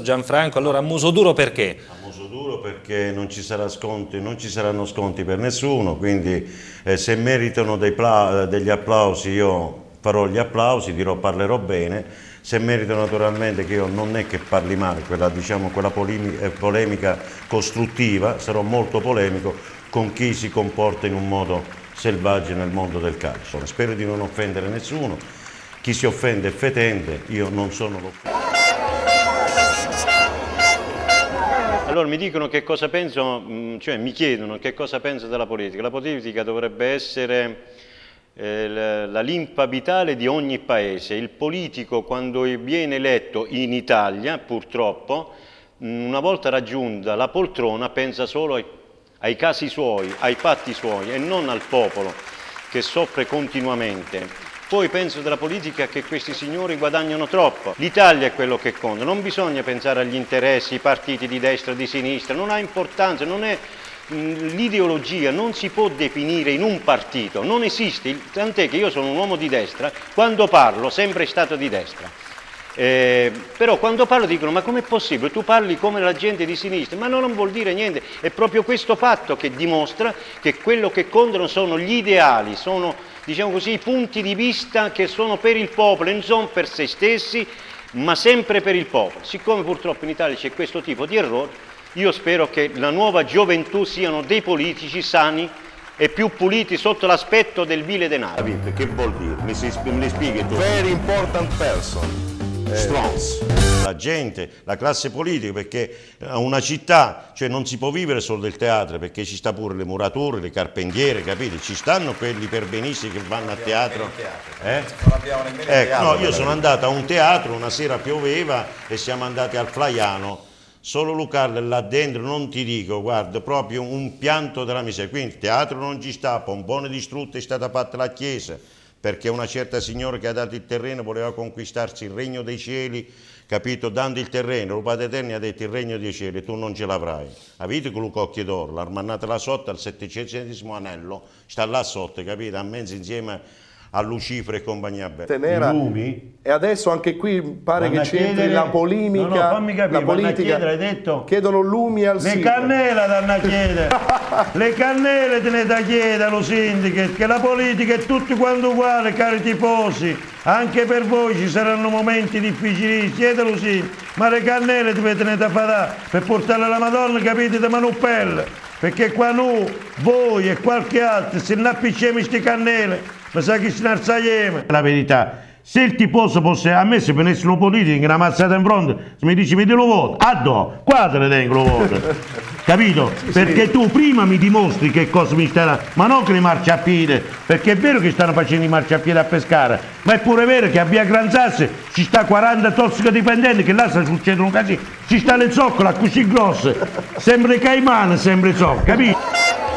Gianfranco, allora a muso duro perché? A muso duro perché non ci, sconti, non ci saranno sconti per nessuno, quindi eh, se meritano degli applausi io farò gli applausi, dirò parlerò bene, se meritano naturalmente che io non è che parli male, quella, diciamo, quella eh, polemica costruttiva, sarò molto polemico con chi si comporta in un modo selvaggio nel mondo del calcio. Spero di non offendere nessuno, chi si offende è fetente, io non sono l'offesa. Allora mi dicono che cosa penso, mm, cioè mi chiedono che cosa penso della politica. La politica dovrebbe essere eh, la linfa vitale di ogni paese. Il politico quando viene eletto in Italia, purtroppo, mm, una volta raggiunta la poltrona pensa solo ai, ai casi suoi, ai fatti suoi e non al popolo che soffre continuamente. Poi penso della politica che questi signori guadagnano troppo. L'Italia è quello che conta, non bisogna pensare agli interessi, ai partiti di destra, di sinistra, non ha importanza, non è l'ideologia non si può definire in un partito, non esiste, tant'è che io sono un uomo di destra, quando parlo sempre stato di destra. Eh, però quando parlo dicono ma com'è possibile? Tu parli come la gente di sinistra, ma no, non vuol dire niente, è proprio questo fatto che dimostra che quello che contano sono gli ideali, sono diciamo così, i punti di vista che sono per il popolo e non sono per se stessi, ma sempre per il popolo. Siccome purtroppo in Italia c'è questo tipo di errore, io spero che la nuova gioventù siano dei politici sani e più puliti sotto l'aspetto del vile denaro. Che vuol dire? Mi, si, mi spieghi tu. Very important person. Eh. La gente, la classe politica, perché una città, cioè non si può vivere solo del teatro, perché ci sta pure le murature, le carpentiere, capite? Ci stanno quelli perbenisti che vanno a teatro. Eh? Non abbiamo nemmeno ecco, teatro. No, io sono andato a un teatro, una sera pioveva e siamo andati al Flaiano Solo Lucarlo là dentro non ti dico, guarda, proprio un pianto della miseria. Quindi il teatro non ci sta, Pompone distrutto è stata fatta la chiesa, perché una certa signora che ha dato il terreno voleva conquistarsi il regno dei cieli, capito, dando il terreno. Il Padre Eterno ha detto il regno dei cieli, tu non ce l'avrai. Avete con cocchio d'oro, l'ha armannata là sotto al settecentesimo anello, sta là sotto, capito, a mezzo insieme a Lucifero e compagnia bella. Tenera. lumi? E adesso anche qui pare vanno che c'entri la polemica. No, no, fammi capire, la politica. Chiedere, hai detto? Chiedono lumi al Le cannelle danno a chiedere. Le cannelle te ne da chiedere lo syndicate, che la politica è tutto quanto uguale, cari tifosi. Anche per voi ci saranno momenti difficili, chiedelo sì, ma le cannelle ti ne da fare per portare la Madonna, capite, da manuppelle. Perché qua noi, voi e qualche altro, se non appicciamo queste cannelle, ma sa che snarzagliamo? La verità, se il tifoso fosse a me se venisse un politico una mazzata in fronte, se mi dici vedi lo voto, ah do, qua te ne tengo lo voto. Capito? Sì, perché sì. tu prima mi dimostri che cosa mi stai ma non che le marciapiede, perché è vero che stanno facendo i marciapiede a pescare, ma è pure vero che a via Gran Sasse ci sta 40 tossicodipendenti che là sta succedono un casino, ci sta le zoccole così grosse, sempre caimane, sempre zoccole, capito?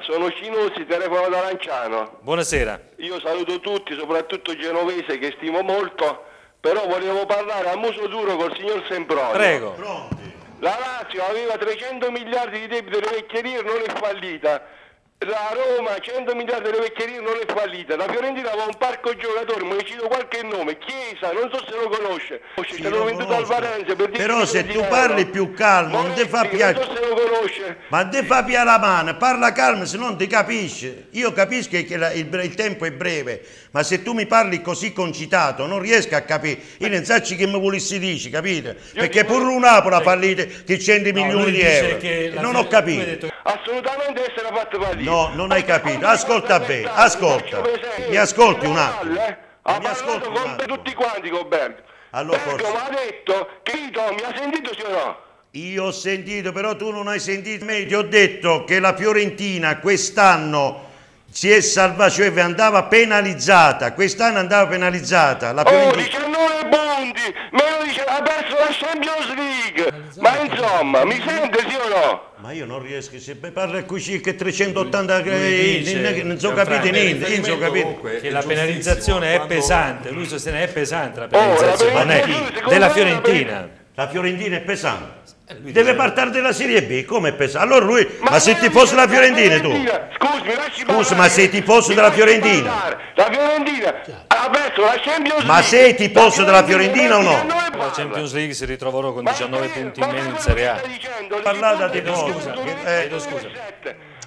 Sono Cinosi, telefono da Lanciano. Buonasera. Io saluto tutti, soprattutto genovese che stimo molto, però volevo parlare a muso duro col signor Sempronio. Prego. Pronti. La Lazio aveva 300 miliardi di debito di vecchieria non è fallita la Roma 100 miliardi di vecchierie non è fallita, la Fiorentina aveva un parco giocatori, ma cito qualche nome, Chiesa, non so se lo conosce, sì, è stato venduto al Valenza per Però se tu parli più calmo, non ti fa piacere. Non so se lo conosce. Ma ti fa piacere la mano, parla calmo, se non ti capisci. Io capisco che la, il, il, tempo è breve, ma se tu mi parli così concitato, non riesco a capire. Io non so che mi volessi dire, capite? Perché pure un Napoli ha fallito che 100 no, milioni di euro. Non ho capito. Assolutamente essere fatto fallire. No, non hai capito. Ascolta bene, ascolta. Mi ascolti un attimo. Ha mi ascolti un attimo. tutti quanti con Berg. Allora forse... mi ha detto che mi ha sentito sì o no? Io ho sentito, però tu non hai sentito me. Ti ho detto che la Fiorentina quest'anno si è salvata, cioè andava penalizzata, quest'anno andava penalizzata. La. Oh, 19 punti, me lo dice, ha perso la Champions League. Ma insomma, mi sente sì o no? Ma io non riesco, se parla qui che 380 dice, non so capite niente, non so capite. Che la penalizzazione è pesante, lui sostiene è pesante la penalizzazione, oh, la penalizzazione della Fiorentina. La Fiorentina è pesante. Deve partire della Serie B, come pensa? Allora lui, ma, se tifoso della Fiorentina tu? Scusi, mi lasci Scusa, ma sei tifoso della Fiorentina? La Fiorentina ha perso la Champions Ma sei tifoso della Fiorentina o no? La Champions League si ritrovano con 19 punti in meno in Serie A. Parlate di Chiedo cosa? scusa, Eh, chiedo scusa.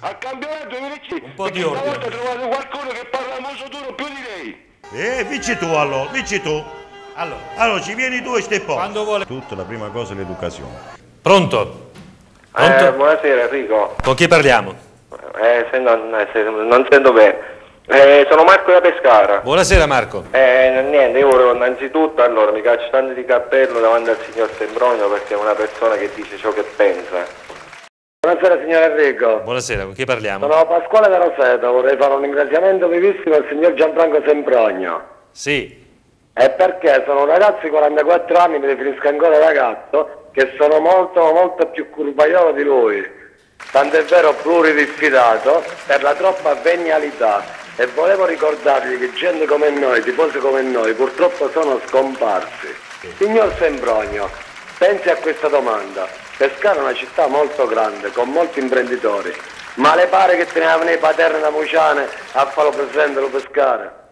Al campionato 2005 Un po' di ordine. stavolta trovate qualcuno che parla muso duro più di lei. Eh, vici tu allora, vici tu. Allora, Allora ci vieni tu e stai poi. quando vuole... Tutta la prima cosa è l'educazione. Pronto? Eh, Pronto? buonasera Enrico, Con chi parliamo? eh, se non, eh, se non sento bene. Eh, sono Marco da Pescara. Buonasera Marco. Eh, niente, io volevo innanzitutto allora mi caccio tanto di cappello davanti al signor Sembronio perché è una persona che dice ciò che pensa. Buonasera signor Enrico. Buonasera, con chi parliamo? Sono Pasquale da Roseto, vorrei fare un ringraziamento vivissimo al signor Gianfranco Sempronio. Sì, E perché sono un ragazzo di 44 anni, mi definisco ancora ragazzo, che sono molto molto più curvaiolo di lui. Tanto è vero pluridiffidato per la troppa venialità. E volevo ricordargli che gente come noi, tifosi come noi, purtroppo sono scomparsi. Signor Sembronio, pensi a questa domanda. Pescara è una città molto grande, con molti imprenditori. Ma le pare che tenevano i paterni da Muciane a farlo presente lo pescare?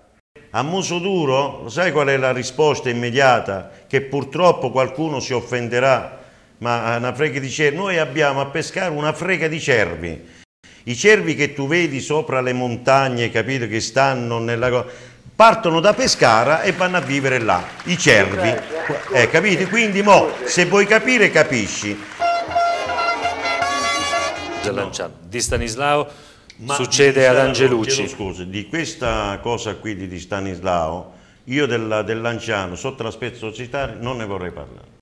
A muso duro, lo sai qual è la risposta immediata? Che purtroppo qualcuno si offenderà, ma una frega di cervi. Noi abbiamo a pescare una frega di cervi. I cervi che tu vedi sopra le montagne, capito, che stanno nella... Partono da Pescara e vanno a vivere là, i cervi, eh, capite? Quindi mo, se vuoi capire capisci. Lanciano. Di Stanislao Ma succede di ad Angelucci. chiedo scusa, di questa cosa qui di, di Stanislao, io del, del Lanciano sotto l'aspetto societario non ne vorrei parlare.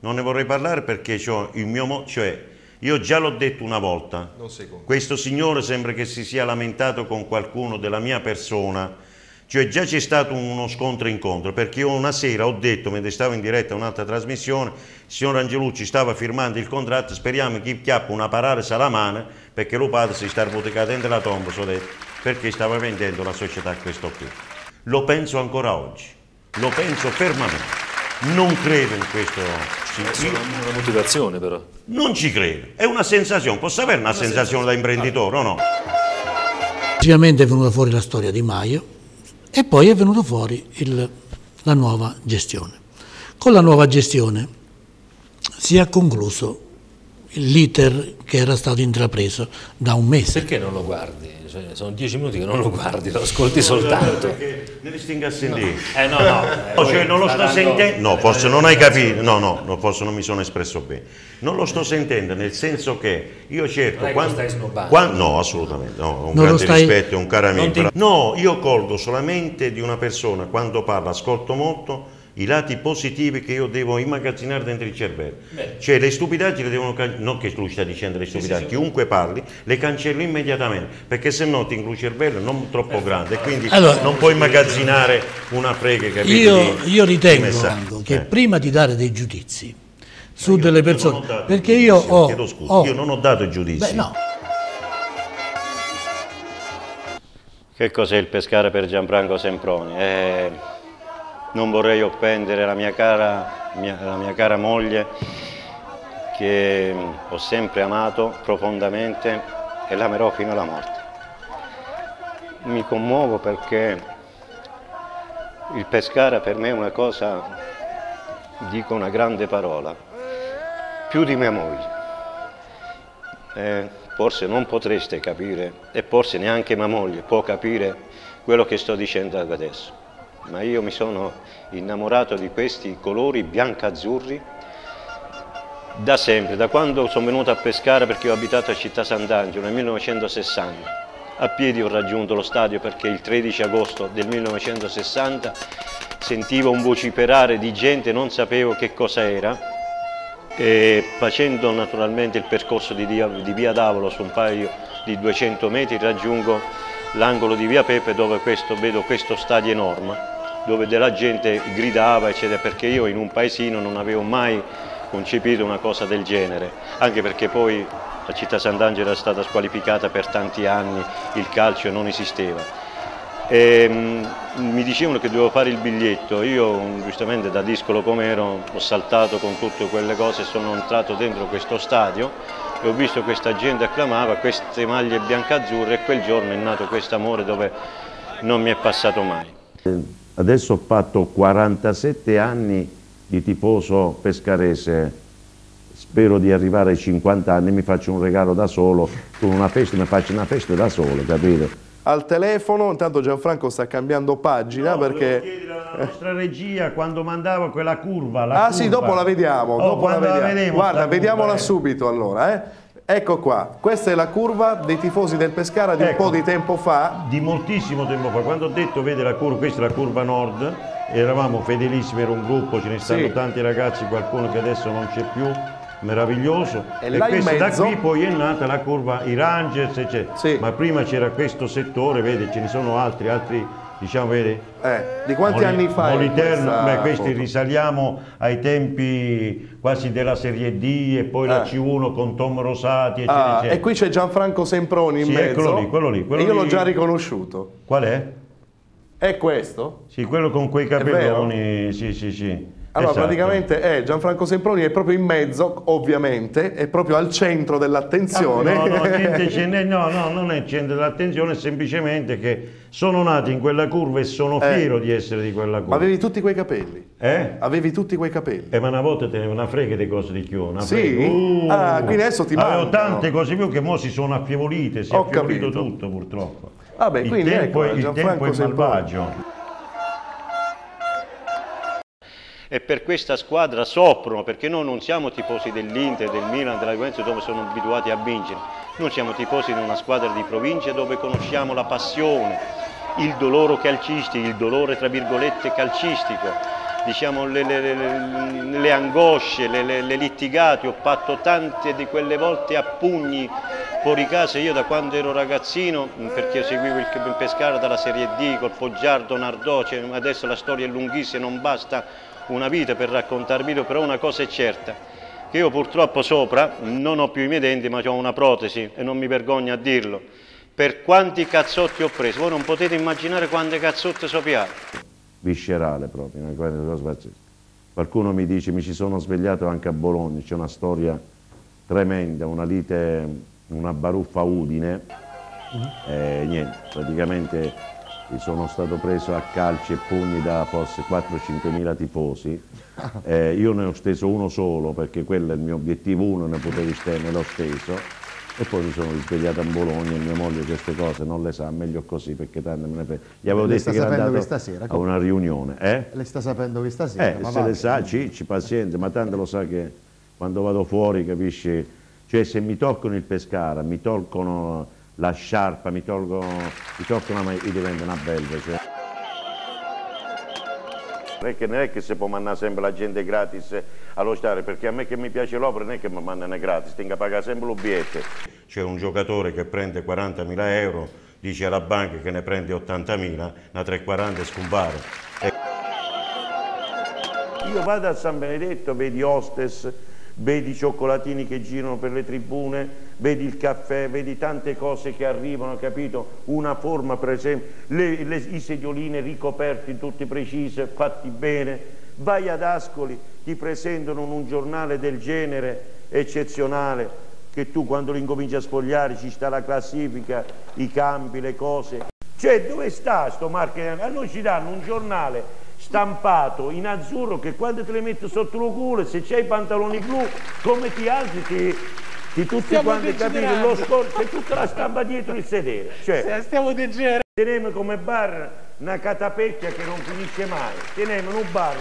Non ne vorrei parlare perché c'ho il mio mo- cioè io già l'ho detto una volta. Questo signore sembra che si sia lamentato con qualcuno della mia persona. Cioè già c'è stato uno scontro incontro perché io una sera ho detto, mentre stavo in diretta a un'altra trasmissione, il signor Angelucci stava firmando il contratto, speriamo che chiappa una parare salamana perché lo padre si sta ipotecato dentro la tomba, so detto, perché stava vendendo la società a questo qui. Lo penso ancora oggi, lo penso fermamente. Non credo in questo. io Una motivazione però. non ci credo, è una sensazione, posso avere una sensazione da imprenditore o no? Successivamente è venuta fuori la storia di Maio e poi è venuta fuori il- la nuova gestione. Con la nuova gestione si è concluso l'iter che era stato intrapreso da un mese. Perché non lo guardi? Cioè, sono dieci minuti che non lo guardi, lo ascolti soltanto. Ne stinga a sentire. Eh no, no. No, cioè non lo sto sentendo. No, forse non hai capito. No, no, no, forse non mi sono espresso bene. Non lo sto sentendo nel senso che io cerco. Quando- stai snobbando. quan- no, assolutamente. No, un Non grande stai- rispetto e un caro amico. Ti- No, io colgo solamente di una persona quando parla, ascolto molto i lati positivi che io devo immagazzinare dentro il cervello. Cioè le stupidaggini devono non che lui sta dicendo le stupidaggini, chiunque parli le cancello immediatamente, perché se no ti include il cervello non troppo grande, e quindi Allora- non puoi immagazzinare una frega capito, Io, di- io ritengo. Franco, che Eh. prima di dare dei giudizi su Io- delle persone, perché io ho, chiedo scusa, ho- io non ho dato giudizi. Beh, no, Che cos'è il pescare per Gianfranco Semproni? Eh, non vorrei offendere la mia cara, mia- la mia cara moglie che ho sempre amato profondamente e l'amerò fino alla morte. Mi commuovo perché il pescare per me è una cosa, dico una grande parola, più di mia moglie. Eh, forse non potreste capire e forse neanche mia moglie può capire quello che sto dicendo adesso, ma io mi sono innamorato di questi colori bianco-azzurri da sempre, da quando sono venuto a pescare perché ho abitato a Città Sant'Angelo nel 1960. A piedi ho raggiunto lo stadio perché il 13 agosto del 1960 sentivo un vociferare di gente, non sapevo che cosa era e facendo naturalmente il percorso di di via Davolo su un paio di 200 metri raggiungo l'angolo di via Pepe dove questo, vedo questo stadio enorme dove della gente gridava eccetera perché io in un paesino non avevo mai concepito una cosa del genere. Anche perché poi la città Sant'Angelo è stata squalificata per tanti anni il calcio non esisteva. E, mh, mi dicevano che dovevo fare il biglietto, io giustamente da discolo com'ero ho saltato con tutte quelle cose, sono entrato dentro questo stadio e ho visto questa gente acclamava queste maglie biancazzurre e quel giorno è nato questo amore dove non mi è passato mai. Adesso ho fatto 47 anni di tifoso pescarese, spero di arrivare ai 50 anni, mi faccio un regalo da solo, con una festa, mi faccio una festa da solo, capito? Al telefono, intanto Gianfranco sta cambiando pagina No, perché... alla nostra regia quando mandava quella curva. La Ah sì, curva. dopo la vediamo, Oh, dopo la vediamo. vedremo Guarda, vediamola curva, eh. subito allora. Eh. Ecco qua, questa è la curva dei tifosi del Pescara di un Ecco. po' di tempo fa. Di moltissimo tempo fa, quando ho detto, vede la curva, questa è la curva nord, eravamo fedelissimi, era un gruppo, ce ne stanno Sì. tanti ragazzi, qualcuno che adesso non c'è più, meraviglioso. E in questa da qui poi è nata la curva, i Rangers. Sì. ma prima c'era questo settore, vede, ce ne sono altri, altri diciamo, vede, Eh, di quanti Moli- anni fa? Moliterno, questa beh, questi risaliamo ai tempi quasi della Serie D e poi la Eh. C1 con Tom Rosati, eccetera, Ah, eccetera. e qui c'è Gianfranco Semproni in Sì, mezzo. eccolo lì, quello lì, quello io l'ho lì. già riconosciuto. Qual è? È questo? Sì, quello con quei capelloni, sì, sì, sì. Allora, Esatto. praticamente è Gianfranco Semproni è proprio in mezzo, ovviamente, è proprio al centro dell'attenzione. No, no, niente c'è- no, no, non è centro dell'attenzione, è semplicemente che sono nato in quella curva e sono Eh. fiero di essere di quella curva. Ma avevi tutti quei capelli? Eh? Avevi tutti quei capelli? Eh, ma una volta tenevo una frega di cose di chiù, una Sì? frega. Uh, Ah, quindi adesso ti Avevo mancano. tante cose più che mo si sono affievolite, si è Ho affievolito capito. tutto purtroppo. Vabbè, il quindi tempo, ecco, è- il tempo è malvagio. E per questa squadra soffrono perché noi non siamo tifosi dell'Inter, del Milan, della Juventus dove sono abituati a vincere, noi siamo tifosi di una squadra di provincia dove conosciamo la passione, il dolore calcistico, il dolore tra virgolette calcistico, diciamo le, le- le- le- angosce, le, litigate, ho fatto tante di quelle volte a pugni fuori casa. Io da quando ero ragazzino perché seguivo il il Pescara dalla Serie D col Foggiardo Nardò, cioè, adesso la storia è lunghissima, non basta una vita per raccontarvi, però una cosa è certa, che io purtroppo sopra non ho più i miei denti ma ho una protesi e non mi vergogno a dirlo. Per quanti cazzotti ho preso, voi non potete immaginare quante cazzotte so piare. viscerale proprio, una cosa pazzesca. Qualcuno mi dice, mi ci sono svegliato anche a Bologna, c'è una storia tremenda, una lite, una baruffa a Udine, e niente, praticamente sono stato preso a calci e pugni da forse 4-5 mila tifosi, Eh, io ne ho steso uno solo perché quello è il mio obiettivo, uno ne potevi stare, l'ho steso. E poi mi sono risvegliato a Bologna e mia moglie queste cose non le sa, meglio così perché tanto me ne frega. Gli avevo Le detto che era andato questa sera, a una riunione. Eh? Le sta sapendo questa sera, Eh, ma se va. le sa, cicci, pazienza, ma tanto lo sa che quando vado fuori, capisci? Cioè se mi toccano il pescara, mi tolgono la sciarpa, mi tolgono, mi toccano, ma io divento una belva. Cioè. Non è, che, non è che si può mandare sempre la gente gratis allo stare, perché a me che mi piace l'opera non è che mi mandano gratis, tengo a pagare sempre l'obietto. C'è un giocatore che prende 40.000 euro, dice alla banca che ne prende 80.000, una 340 e scompare. E- io vado a San Benedetto, vedi hostess, vedi i cioccolatini che girano per le tribune, vedi il caffè, vedi tante cose che arrivano, capito? Una forma per esempio, le- le- i sedioline ricoperti tutti precisi, fatti bene. Vai ad Ascoli, ti presentano un giornale del genere eccezionale, che tu quando lo incominci a sfogliare ci sta la classifica, i campi, le cose. Cioè, dove sta sto marketing? A noi ci danno un giornale stampato in azzurro che quando te le metti sotto lo culo, se c'hai i pantaloni blu, come ti alzi, ti, ti tutti Stiamo quanti degenerando. Lo sport, c'è tutta la stampa dietro il sedere. Cioè, Stiamo degenerando. Teniamo come bar una catapecchia che non finisce mai. Teniamo in un bar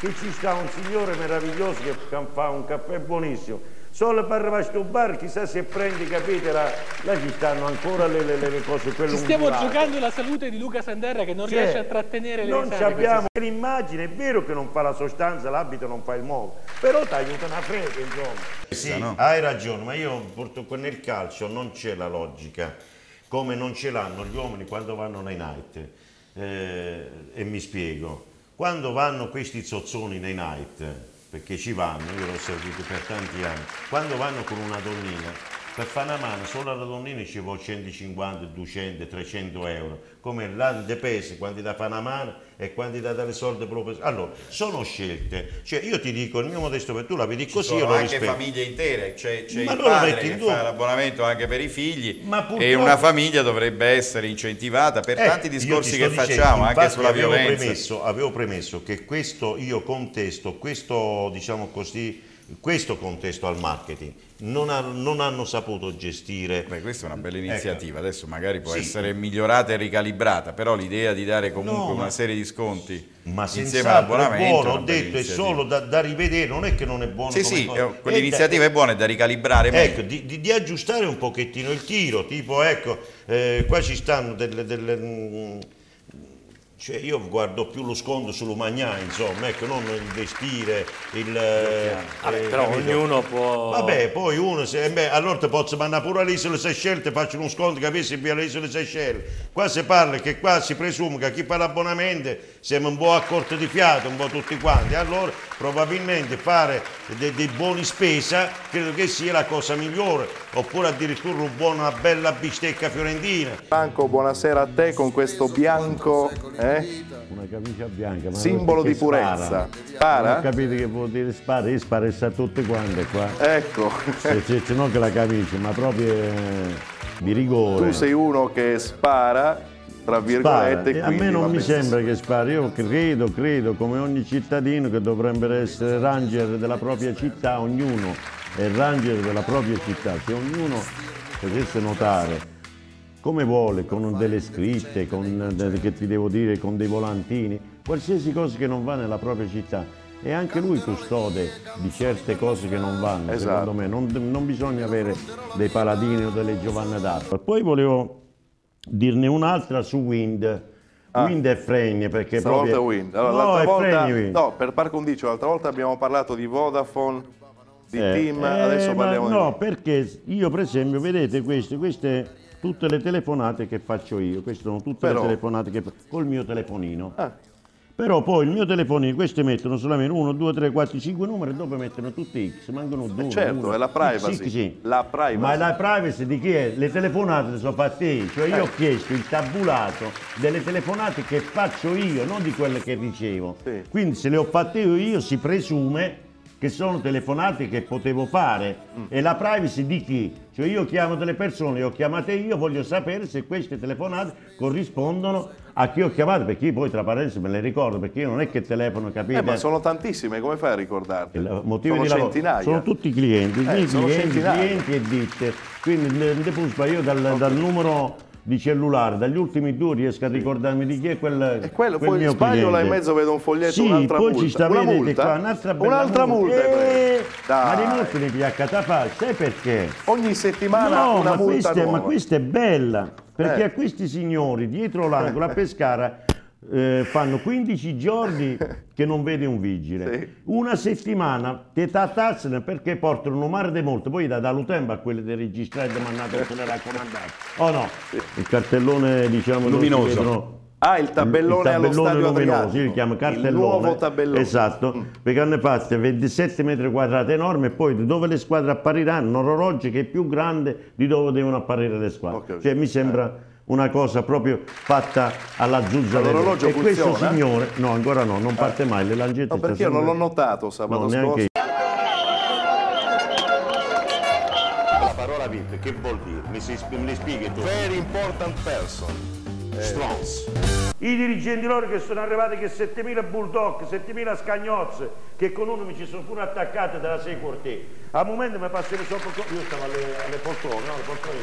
che ci sta un signore meraviglioso che fa un caffè buonissimo. Solo per questo bar, chissà se prendi, capite, là, là ci stanno ancora le, le- le cose, quelle Ci stiamo ungulate. giocando la salute di Luca Sanderra che non Cioè, riesce a trattenere le Non abbiamo l'immagine, è vero che non fa la sostanza, l'abito non fa il modo, però ti aiuta una frega, insomma. Sì, hai ragione, ma io purtroppo nel calcio non c'è la logica, come non ce l'hanno gli uomini quando vanno nei night. Eh, e mi spiego, quando vanno questi zozzoni nei night, perché ci vanno, io l'ho servito per tanti anni, quando vanno con una donnina, per fare una mano solo alla donnina ci vuole 150, 200, 300 euro, come là dipende quantità fa una mano e quantità dare soldi proprio. Allora, sono scelte, cioè io ti dico il mio modesto per tu la vedi così, sono io lo anche rispetto. famiglie intere, c'è, c'è il padre che fa l'abbonamento anche per i figli Ma e purtroppo- una famiglia dovrebbe essere incentivata per Eh, tanti discorsi che dicendo, facciamo, anche sulla avevo violenza. Premesso, avevo premesso che questo io contesto, questo diciamo così, questo contesto al marketing non, ha- non hanno saputo gestire. Beh, questa è una bella iniziativa, adesso magari può Sì. essere migliorata e ricalibrata, però l'idea di dare comunque No, una serie di sconti Ma insieme senz'altro è all'abbonamento buono, ho detto, è solo da, da rivedere, non è che non è buono Sì, come sì, cosa. eh, quell'iniziativa È è buona, è da ricalibrare. Ecco, di, di- di aggiustare un pochettino il tiro, tipo ecco, eh, qua ci stanno delle... delle, mm, cioè io guardo più lo sconto sull'umagnà, insomma, ecco, non il vestire, il... eh, Vabbè, eh, però capito? ognuno può... Vabbè, poi uno, se, beh, allora ti posso mandare pure all'isola Seychelles, faccio uno sconto, capisci, via all'isola Seychelles. Qua si parla che qua si presume che chi fa l'abbonamento siamo un po' a corte di fiato, un po' tutti quanti. Allora probabilmente fare de- dei buoni spesa credo che sia la cosa migliore, oppure addirittura un buona, una bella bistecca fiorentina. Franco, buonasera a te con questo bianco, eh? Una camicia bianca, ma Simbolo di purezza. spara. Spara? Non ho capito che vuol dire spara, io sparo a tutte quante qua. Ecco, Se, se, se non che la camicia, ma proprio eh, di rigore. tu sei uno che spara, tra virgolette, a me non mi sembra che spari, io credo, credo, come ogni cittadino, che dovrebbero essere ranger della propria città, ognuno è ranger della propria città, se ognuno facesse notare come vuole, con delle scritte, con, che ti devo dire, con dei volantini, qualsiasi cosa che non va nella propria città. E anche lui custode di certe cose che non vanno, Esatto. secondo me. Non, non bisogna avere dei paladini o delle giovanne d'arco. Poi volevo dirne un'altra su Wind. Wind e Fregne, perché Ah. Stavolta proprio... Wind. Allora, no, è volta, Fregne Wind. no, per par condicio, l'altra volta abbiamo parlato di Vodafone, di Eh, Team, eh, adesso parliamo No, di... perché io per esempio, vedete queste, queste tutte le telefonate che faccio io, queste sono tutte Però- le telefonate che faccio col mio telefonino. Ah. Però poi il mio telefonino, queste mettono solamente 1, 2, 3, 4, 5 numeri e dopo mettono tutti X, mancano due. certo, uno. è la privacy. Sì, sì. La privacy. Ma la privacy di chi è? Le telefonate le sono fatte io, cioè io Eh. ho chiesto il tabulato delle telefonate che faccio io, non di quelle che ricevo. Sì. Quindi se le ho fatte io, io si presume che sono telefonate che potevo fare Mm. e la privacy di chi? Cioè io chiamo delle persone, le ho chiamate io, voglio sapere se queste telefonate corrispondono a chi ho chiamato, perché io poi tra parentesi me le ricordo, perché io non è che telefono, capite? Eh, ma sono tantissime, come fai a ricordarti? Il motivo sono di lavoro. centinaia. Sono tutti clienti, i Eh, clienti, centinaia. clienti e ditte. Quindi ne- ne puspa io dal, dal numero di cellulare, dagli ultimi due riesco a ricordarmi di chi è quel, E quello, quel poi mio sbaglio là in mezzo vedo un foglietto, Sì, un'altra poi multa. ci sta, una vedete multa? qua, un'altra bella Un'altra multa, Eh, prego. Ma di multe ne piacca sai perché? Ogni settimana No, una ma multa questa, nuova. ma questa è bella, perché Eh. a questi signori dietro l'angolo a Pescara eh, fanno 15 giorni che non vede un vigile, Sì. una settimana ti tattassano perché portano un mare di molto, poi da dallo tempo a quelli di registrare e di mandare per le raccomandate. Oh no, il cartellone diciamo Luminoso. Ah, il tabellone, il allo tabellone stadio luminoso, li chiamo cartellone. Il nuovo tabellone. Mm. Esatto, perché hanno fatto 27 metri quadrati enorme e poi dove le squadre appariranno un orologio che è più grande di dove devono apparire le squadre. Ok, ok. Cioè mi sembra una cosa proprio fatta alla zuzza Ma del l'orologio E questo funziona? signore, no ancora no, non parte mai, le lancette No, perché io non l'ho notato sabato No, scorso. io. La parola VIP che vuol dire? Mi, si, me li spieghi tu? Very important person. Stronz. I dirigenti loro che sono arrivati che 7.000 bulldog, 7.000 scagnozze, che con uno mi ci sono pure attaccate dalla 6 quartieri. A momento mi passano sopra, io stavo alle, alle poltrone, no, alle poltrone.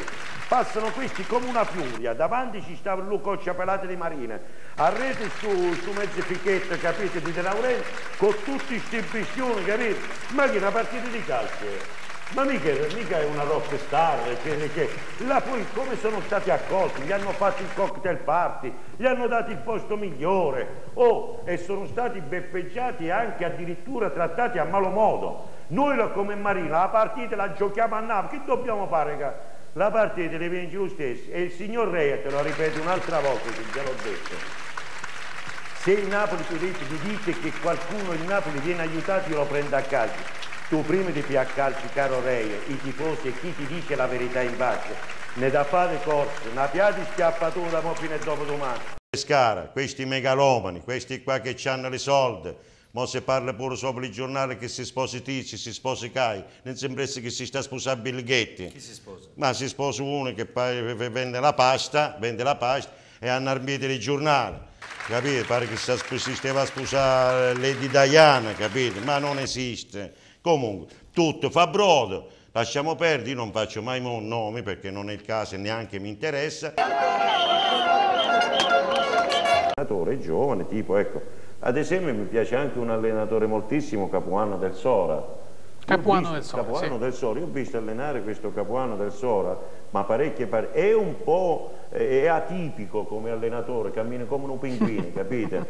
Passano questi come una furia, davanti ci stava Lucoccia Pelate di Marina, a rete su, su mezze fichette, capite, di De Laurenti, con tutti sti pistioni, capite? Ma che una partita di calcio? Ma mica, mica è una rockstar, che, che, là poi come sono stati accolti, gli hanno fatto il cocktail party, gli hanno dato il posto migliore, oh, e sono stati beffeggiati e anche addirittura trattati a malo modo. Noi la- come Marina la partita la giochiamo a Napoli, che dobbiamo fare? ca- La partita le vince lo stesso e il signor Rea, te lo ripeto un'altra volta, che già l'ho detto, se il Napoli tu dite, vi dite che qualcuno il Napoli viene aiutato, io lo prendo a casa. Tu prima di piaccarci caro Re, i tifosi e chi ti dice la verità in faccia, ne da fare corso, una piatti schiappatura da mo fino a dopo domani. Pescara, questi megalomani, questi qua che hanno le soldi, ma si parla pure sopra il giornale che si sposi Tizi, si sposi Cai, non sembra che si sta sposando Bill Gates. Chi si sposa? Ma si sposa uno che poi vende la pasta, vende la pasta e hanno armito il giornale. Capite? Pare che si si stava a sposare Lady Diana, capite? Ma non esiste. Comunque, tutto fa brodo. Lasciamo perdere, non faccio mai nomi perché non è il caso e neanche mi interessa. allenatore giovane, tipo, ecco, ad esempio mi piace anche un allenatore moltissimo, Capuano del Sora. Capuano visto- del Sora, Capuano sì. del Sora, io ho visto allenare questo Capuano del Sora, ma parecchie pare- è un po' è atipico come allenatore, cammina come un pinguino, capite?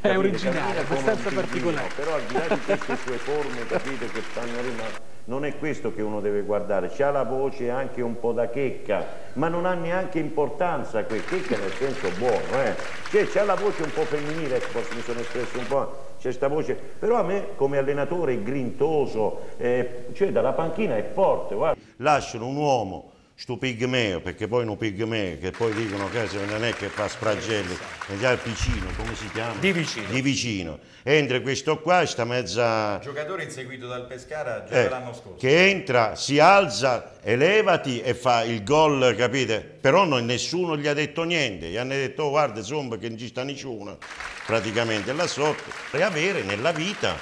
Capite? originale, abbastanza particolare. Però al di là di queste sue forme, capite, che stanno rimaste, non è questo che uno deve guardare, c'ha la voce anche un po' da checca, ma non ha neanche importanza quel checca nel senso buono, eh. Cioè, c'ha la voce un po' femminile, forse mi sono espresso un po', c'è sta voce, però a me come allenatore grintoso, eh, cioè dalla panchina è forte, guarda. lasciano un uomo sto pigmeo, perché poi un pigmeo, che poi dicono che se non è che fa spragelli, è già il vicino, come si chiama? Di vicino. Di vicino. Entra questo qua, sta mezza... Giocatore inseguito dal Pescara già eh, l'anno scorso. che entra, si alza, elevati e fa il gol, capite? Però non- nessuno gli ha detto niente, gli hanno detto "Oh, guarda insomma che non ci sta nessuno, praticamente là sotto. E avere nella vita,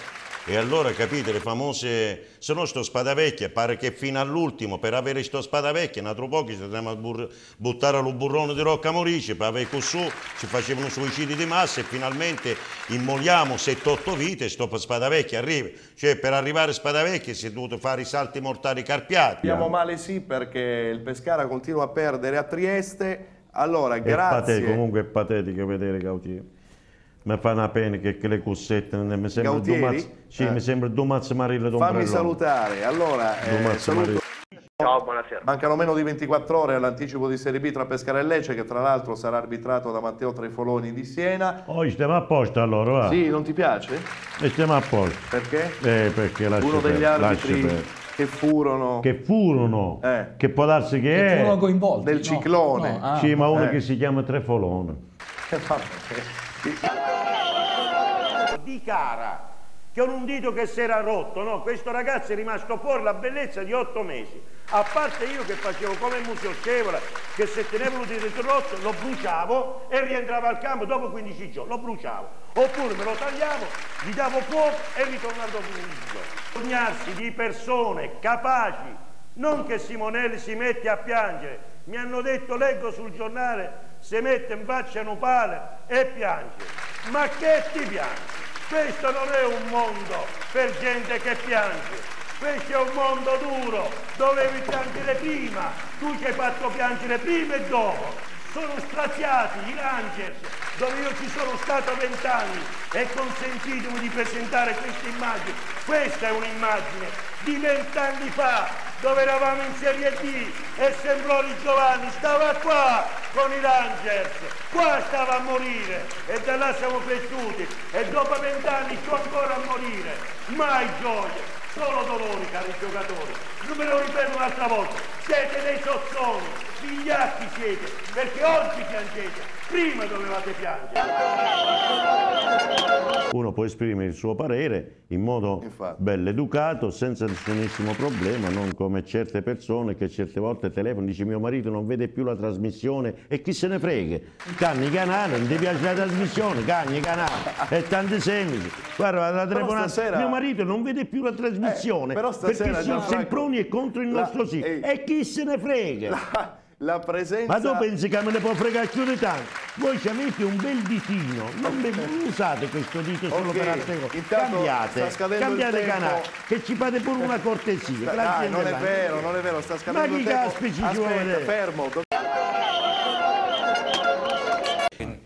e allora capite le famose, se no sto spadavecchia, pare che fino all'ultimo per avere sto spadavecchia, un altro poco ci dobbiamo bur- buttare allo burrone di Rocca Morice, per avere così si facevano suicidi di massa e finalmente immoliamo 7-8 vite e sto spadavecchia arriva. Cioè per arrivare a spadavecchia si è dovuto fare i salti mortali carpiati. Andiamo male sì perché il Pescara continua a perdere a Trieste. Allora, È grazie. patetico, comunque è patetico vedere Gautier. Mi fa una pena che, che le cussette mi sembra Gautieri? due mazzi, sì, Eh. mi sembra due mazzi marille Fammi salutare. Allora, eh, saluto-. Ciao, buonasera. Mancano meno di 24 ore all'anticipo di Serie B tra Pescara e Lecce, che tra l'altro sarà arbitrato da Matteo Trefoloni di Siena. Oh, stiamo a posto allora, va. Sì, non ti piace? E stiamo a posto. Perché? Eh, perché lascia Uno degli perdere, arbitri che furono Che furono, Eh. che può darsi che, Che è. furono coinvolti. del no? ciclone. No, ah. sì, ma uno Eh. che si chiama Trefolone. Eh, vabbè. Di cara che ho un dito che si era rotto, no? Questo ragazzo è rimasto fuori la bellezza di otto mesi. A parte io che facevo come Museo Scevola, che se tenevo un dito rotto lo bruciavo e rientrava al campo dopo 15 giorni, lo bruciavo. Oppure me lo tagliavo, gli davo fuoco e ritornavo dopo 15 giorni. Sognarsi di persone capaci, non che Simonelli si mette a piangere. Mi hanno detto, leggo sul giornale, si mette in faccia un pale e piange. Ma che ti piange? Questo non è un mondo per gente che piange. Questo è un mondo duro, dovevi piangere prima, tu ci hai fatto piangere prima e dopo. Sono straziati i Rangers, dove io ci sono stato vent'anni e consentitemi di presentare questa immagine. Questa è un'immagine di vent'anni fa, dove eravamo in Serie D e Sembroni Giovanni stava qua con i Rangers, qua stava a morire e da là siamo cresciuti e dopo vent'anni sto ancora a morire. Mai gioia, solo dolori cari giocatori. Non me lo ripeto un'altra volta, siete dei sozzoni, vigliacchi siete, perché oggi piangete, prima dovevate piangere. Uno può esprimere il suo parere in modo Infatti. bello educato, senza nessunissimo problema, non come certe persone che certe volte telefonano e dice mio marito non vede più la trasmissione e chi se ne frega. Cagni i canali, non ti piace la trasmissione, cagni i canali, è tanto semplice. Guarda, la telefonata, stasera- mio marito non vede più la trasmissione Eh, però stasera, perché Gianfranco, Semproni è contro il la- nostro sì. ehi. E chi se ne frega? La, la presenza... Ma tu pensi che me ne può fregare più di tanto? Voi ci avete un bel ditino, non, non usate questo dito solo Ok, per altre cose. Cambiate, sta cambiate canale, che ci fate pure una cortesia. Dai, grazie non è vero, non è vero, sta scadendo chi il tempo. caspita ci vuole fermo.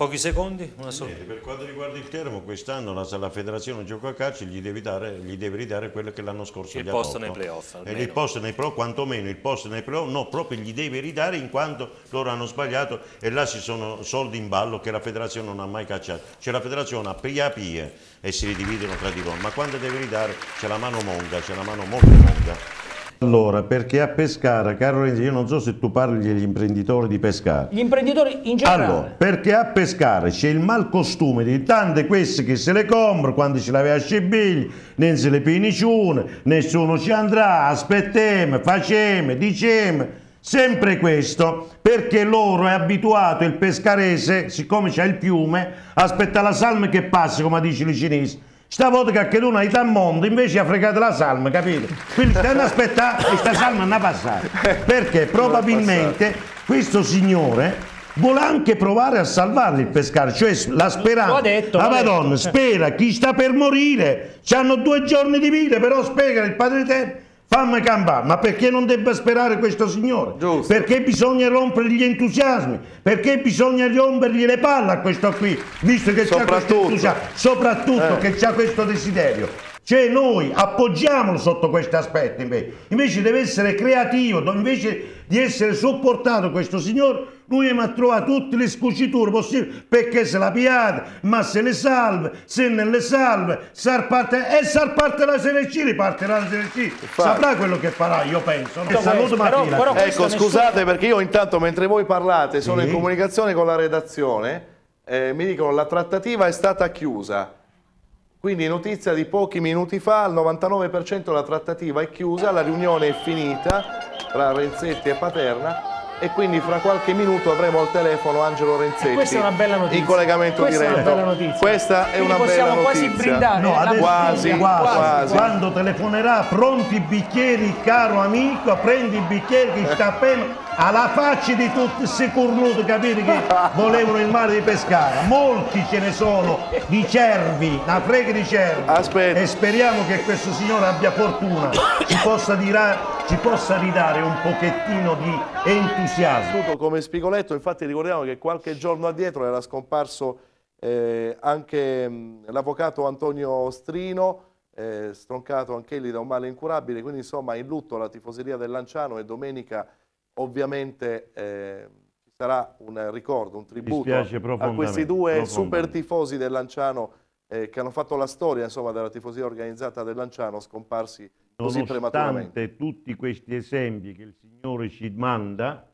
Pochi secondi, una sola. Per quanto riguarda il termo, quest'anno la, la federazione gioco a calcio gli deve, dare, gli deve ridare quello che l'anno scorso Il gli ha posto tolto. nei playoff, E almeno. il posto nei playoff, quantomeno il posto nei playoff, no, proprio gli deve ridare in quanto loro hanno sbagliato e là ci sono soldi in ballo che la federazione non ha mai cacciato. Cioè la federazione ha pia pia e si ridividono tra di loro, ma quando deve ridare c'è la mano monga, c'è la mano molto monga. Allora, perché a Pescara, caro Renzi, io non so se tu parli degli imprenditori di Pescara. Gli imprenditori in generale. Allora, perché a pescare c'è il malcostume di tante queste che se le compra quando ce l'aveva a Scibigli, non se le piniciune, nessuno ci andrà, aspettiamo, facciamo, diciamo, sempre questo, perché loro è abituato il pescarese, siccome c'ha il piume, aspetta la salma che passa, come dice i cinesi. Stavolta che ha chieduto una età mondo invece ha fregato la salma, capito? Quindi stanno aspettando e sta salma non è passata. Perché probabilmente questo signore vuole anche provare a salvare il pescare, cioè la speranza. Detto, la Madonna detto. spera chi sta per morire, hanno due giorni di vita, però spera il Padre Eterno. Fammi campare, ma perché non debba sperare questo signore? Perché bisogna rompere gli entusiasmi? Perché bisogna rompergli le palle a questo qui, visto che c'è questo entusiasmo, soprattutto Eh. che c'ha questo desiderio. Cioè noi appoggiamolo sotto questo aspetto invece, invece deve essere creativo, invece di essere sopportato questo signore, lui mi ha trovato tutte le scuciture possibili perché se la piate, ma se le salve, se non le salve, sar parte, e sar parte la Serie C, ripartirà la Serie C, saprà quello che farà, io penso. no? Saluto Mattina. Ecco, scusate perché io intanto mentre voi parlate sono Sì. in comunicazione con la redazione, eh, mi dicono la trattativa è stata chiusa. Quindi notizia di pochi minuti fa, al 99% la trattativa è chiusa, la riunione è finita tra Renzetti e Paterna e quindi fra qualche minuto avremo al telefono Angelo Renzetti questa è una bella notizia. in collegamento Questa è una diretto. bella notizia. Questa è Quindi una possiamo bella quasi notizia. brindare No, adesso quasi, quasi, quasi. Quando telefonerà, pronti i bicchieri, caro amico, prendi i bicchieri che sta appena alla faccia di tutti questi cornuti, capite, che volevano il mare di pescare. Molti ce ne sono di cervi, una frega di cervi. E speriamo che questo signore abbia fortuna, ci possa, dira- ci possa ridare un pochettino di entusiasmo. Tutto come Spigoletto, infatti ricordiamo che qualche giorno addietro era scomparso eh, anche l'avvocato Antonio Strino, eh, stroncato anch'egli da un male incurabile, quindi insomma in lutto la tifoseria del Lanciano e domenica ovviamente eh, ci sarà un ricordo, un tributo a questi due super tifosi del Lanciano eh, che hanno fatto la storia insomma, della tifoseria organizzata del Lanciano scomparsi così prematuramente. Nonostante tutti questi esempi che il Signore ci manda,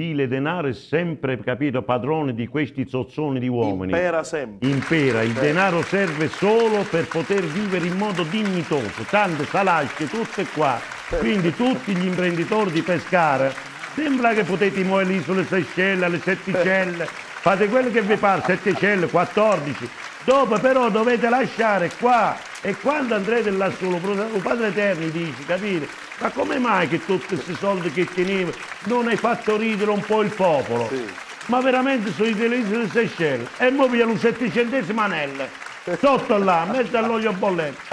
Vile denaro è sempre, capito, padrone di questi zozzoni di uomini. Impera sempre. Impera. Il denaro serve solo per poter vivere in modo dignitoso. Tante salasce, tutte qua. Quindi tutti gli imprenditori di pescare, sembra che potete muovere l'isola Seychelles, le setticelle, fate quello che vi pare, setticelle, 14. Dopo però dovete lasciare qua e quando andrete lassù, il Padre Eterno dice, capite? Ma come mai che tutti questi soldi che tenevi non hai fatto ridere un po' il popolo? Ma veramente sono i televisioni di Seychelles e mo pigliano un setticentesimo anello. Sotto là, mette all'olio bollente.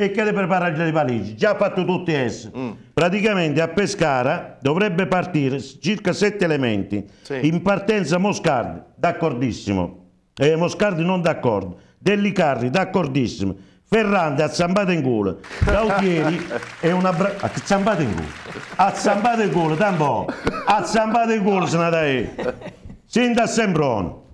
E che le prepara le valigie? Già fatto tutti essi. Praticamente a Pescara dovrebbe partire circa sette elementi. In partenza Moscardi, d'accordissimo. Eh, Moscardi non d'accordo. Dellicarri, d'accordissimo. Ferrante, azzampato in culo. Gautieri è una bra... Azzampato in culo. Azzampato in culo, tampo. Azzampato in culo se ne dai. Sinda Sembrone.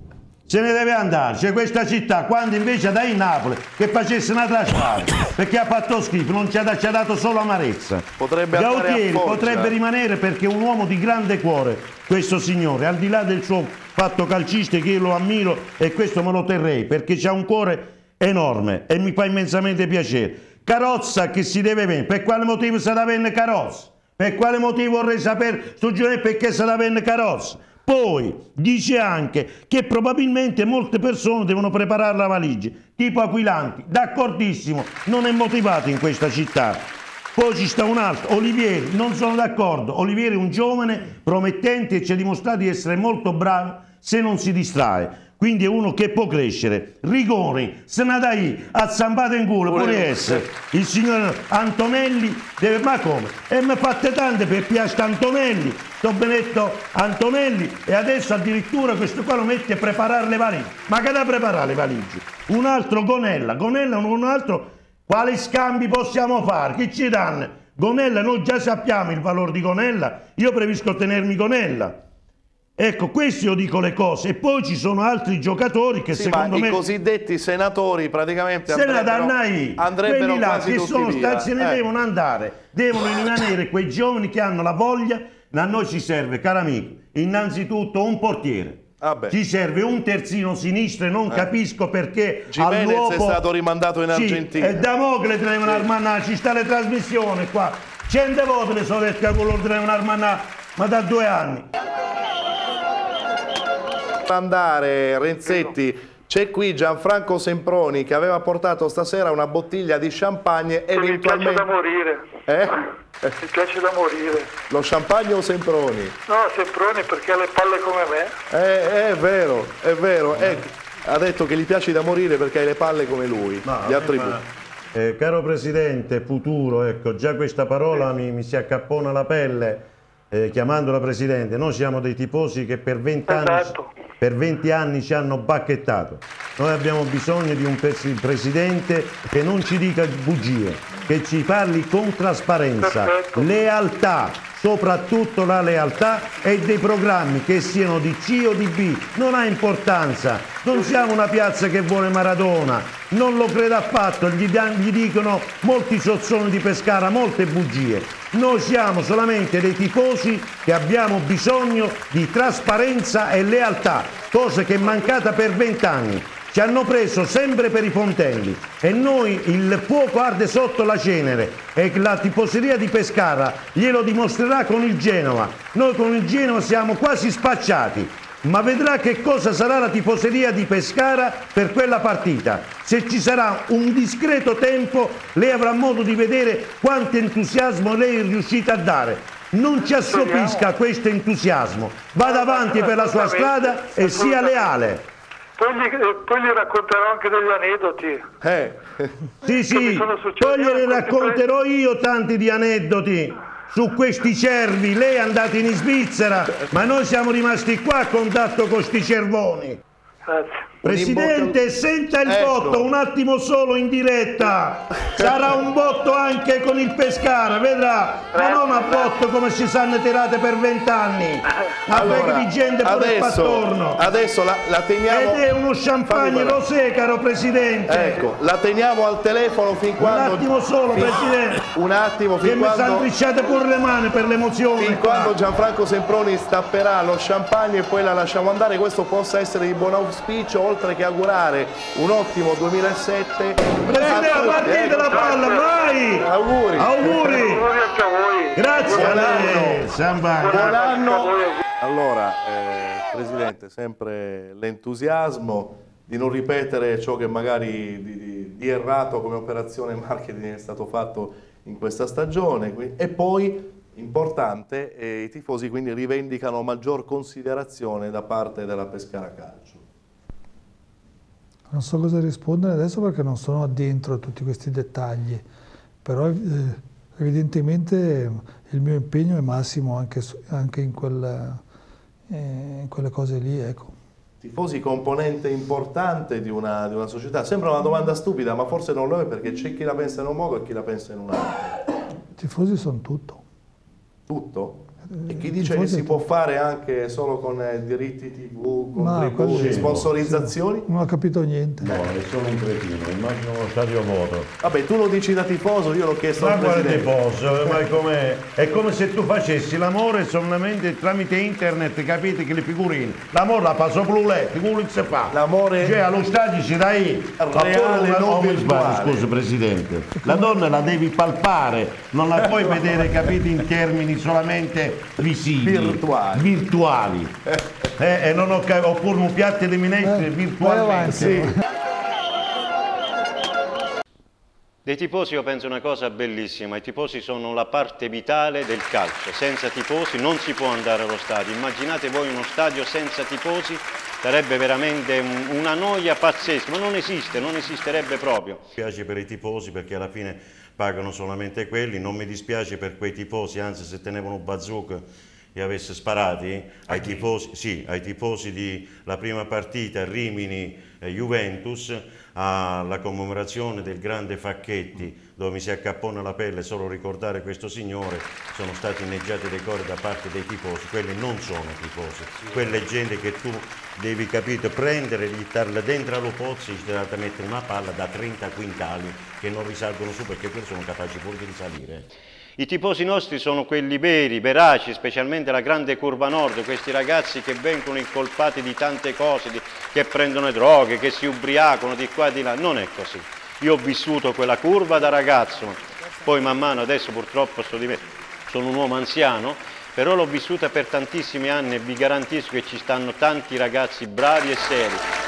Se ne deve andare, c'è questa città, quando invece dai Napoli che facesse una trasfare, perché ha fatto schifo, non ci ha, ci ha dato solo amarezza. Potrebbe Gautieri potrebbe rimanere perché è un uomo di grande cuore, questo signore, al di là del suo fatto calcistico che io lo ammiro e questo me lo terrei, perché ha un cuore enorme e mi fa immensamente piacere. Carozza che si deve vendere, per quale motivo se la vende Carozza? Per quale motivo vorrei sapere sto giorno perché se la vende Carozza? Poi dice anche che probabilmente molte persone devono preparare la valigia, tipo Aquilanti, d'accordissimo, non è motivato in questa città. Poi ci sta un altro, Olivieri, non sono d'accordo. Olivieri è un giovane promettente e ci ha dimostrato di essere molto bravo se non si distrae. Quindi è uno che può crescere. Rigori, se ne dai a zampate in culo, pure essere. Il signor Antonelli deve, ma come? E mi fate tante per piacere Antonelli, sto benedetto Antonelli, e adesso addirittura questo qua lo mette a preparare le valigie. Ma che da preparare le valigie? Un altro Gonella, Gonella un altro, quali scambi possiamo fare? Che ci danno? Gonella, noi già sappiamo il valore di Gonella, io preferisco tenermi Gonella. Ecco, questo io dico le cose. E poi ci sono altri giocatori che Sì, secondo me... i cosiddetti senatori praticamente Se la andrebbero, dannai, andrebbero quelli là che sono via. se ne Eh. devono andare, devono rimanere quei giovani che hanno la voglia. A noi ci serve, caro amico, innanzitutto un portiere. Vabbè. Ci serve un terzino sinistro e non Eh. capisco perché Gimenez all'uopo... è stato rimandato in Sì, Argentina. E Damocle devono armannare, ci sta le trasmissioni qua. Cento volte le sono detto che quello devono armannare, ma da due anni. Andare Renzetti c'è qui Gianfranco Semproni che aveva portato stasera una bottiglia di champagne Mi piace eventualmente da morire. eh? Mi piace da morire. lo champagne o Semproni? No, Semproni perché ha le palle come me. Eh, è vero è vero eh, ha detto che gli piaci da morire perché hai le palle come lui gli attributi eh, caro Presidente, futuro, ecco, già questa parola mi, mi si accappona la pelle eh, chiamandola Presidente. Noi siamo dei tifosi che per 20 anni, per 20 anni ci hanno bacchettato. Noi abbiamo bisogno di un pres- Presidente che non ci dica bugie, che ci parli con trasparenza, lealtà, soprattutto la lealtà e dei programmi che siano di C o di B, non ha importanza, non siamo una piazza che vuole Maradona, non lo credo affatto, gli, gli dicono molti sozzoni di Pescara, molte bugie, noi siamo solamente dei tifosi che abbiamo bisogno di trasparenza e lealtà, cosa che è mancata per vent'anni. Ci hanno preso sempre per i fontelli e noi il fuoco arde sotto la cenere e la tifoseria di Pescara glielo dimostrerà con il Genova. Noi con il Genova siamo quasi spacciati, ma vedrà che cosa sarà la tifoseria di Pescara per quella partita. Se ci sarà un discreto tempo, lei avrà modo di vedere quanto entusiasmo lei è riuscita a dare. Non ci assopisca questo entusiasmo, vada avanti per la sua strada e sia leale. Poi gli, eh, poi gli racconterò anche degli aneddoti. Eh. Sì, sì, poi gliene racconterò io tanti di aneddoti su questi cervi. Lei è andata in Svizzera, ma noi siamo rimasti qua a contatto con sti cervoni. Grazie. Presidente, senta il Ecco. botto un attimo solo in diretta. Sarà un botto anche con il Pescara, vedrà. Ma non a botto come si sanno tirate per vent'anni. A Allora, di gente pure qua adesso, attorno. adesso la, la teniamo Ed è uno champagne rosé, caro Presidente. Ecco, la teniamo al telefono fin quando... attimo solo, fin- Presidente. Un attimo, Che fin mi quando... sandwicciate pure le mani per l'emozione. Fin quando Gianfranco Semproni stapperà lo champagne e poi la lasciamo andare, questo possa essere di buon auspicio, oltre che augurare un ottimo 2007. Presidente, a tutti, partite la palla, vai! Auguri! Auguri! Grazie Buon anno. Buon anno! Allora, eh, Presidente, sempre l'entusiasmo di non ripetere ciò che magari di, di- di errato come operazione marketing è stato fatto in questa stagione e poi, importante, eh, i tifosi quindi rivendicano maggior considerazione da parte della Pescara Calcio. Non so cosa rispondere adesso perché non sono addentro a tutti questi dettagli, però eh, evidentemente il mio impegno è massimo anche, anche in, quella- eh, in quelle cose lì. Ecco. Tifosi componente importante di una, di una società. Sembra una domanda stupida, ma forse non lo è perché c'è chi la pensa in un modo e chi la pensa in un altro. I tifosi sono tutto. Tutto? E chi I dice che si può fare anche solo con eh, diritti TV, Ma contributi, sponsorizzazioni? Non ho capito niente. No, sono un cretino, immagino uno stadio vuoto. Vabbè, tu lo dici da tifoso, io l'ho chiesto Ma al Presidente. tifoso? Ma è come, è come se tu facessi l'amore solamente tramite internet, capite che le figurine. L'amore la passo plulè, figurine si fa. L'amore Cioè allo stadio ci dai ma reale, una- non oh, virtuale. sbaglio, Scusa Presidente, la donna la devi palpare, non la puoi vedere, capite, in termini solamente visivi. Virtuali. Virtuali. Eh, e non ho cap- oppure un piatto di minestre virtualmente. avanti. Sì. Dei tifosi io penso una cosa bellissima, i tifosi sono la parte vitale del calcio, senza tifosi non si può andare allo stadio, immaginate voi uno stadio senza tifosi, sarebbe veramente un- una noia pazzesca, ma non esiste, non esisterebbe proprio. Mi dispiace per i tifosi perché alla fine pagano solamente quelli, non mi dispiace per quei tifosi, anzi se tenevano bazooka e avesse sparati ai tifosi, sì, ai tifosi della prima partita Rimini-Juventus alla commemorazione del grande Facchetti dove mi si accappona la pelle solo ricordare questo signore, sono stati inneggiati dei cori da parte dei tifosi, quelli non sono tifosi, quella è gente che tu devi capire, prendere, buttarla dentro allo pozzo e ci devi mettere una palla da 30 quintali che non risalgono su perché quelli sono capaci pure di risalire. I tifosi nostri sono quelli veri, veraci, specialmente la grande curva nord, questi ragazzi che vengono incolpati di tante cose, di- che prendono droghe, che si ubriacano di qua e di là. Non è così. Io ho vissuto quella curva da ragazzo, poi man mano adesso purtroppo sto diven- sono un uomo anziano, però l'ho vissuta per tantissimi anni e vi garantisco che ci stanno tanti ragazzi bravi e seri